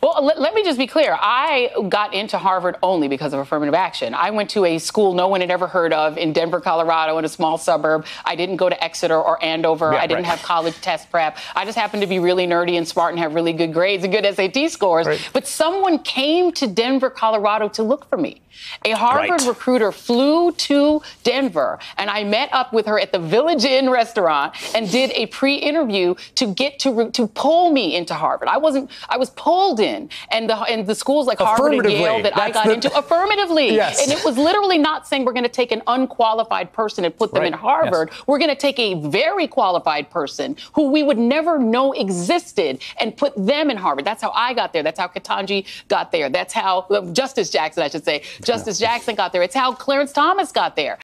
Well, let, let, me just be clear. I got into Harvard only because of affirmative action. I went to a school no one had ever heard of in Denver, Colorado, in a small suburb. I didn't go to Exeter or Andover. Yeah, I didn't right. have college test prep. I just happened to be really nerdy and smart and have really good grades and good SAT scores. Right. But someone came to Denver, Colorado to look for me. A Harvard right. recruiter flew to Denver, and I met up with her at the Village Inn restaurant and did a pre-interview to get to to pull me into Harvard. I wasn't. I was pulled in, and the and the schools like Harvard and Yale that I got the, into affirmatively, yes. and it was literally not saying we're going to take an unqualified person and put them right. in Harvard. Yes. We're going to take a very qualified person who we would never know existed and put them in Harvard. That's how I got there. That's how Ketanji got there. That's how uh, Justice Jackson, I should say, Justice Jackson got there. It's how Clarence Thomas got there.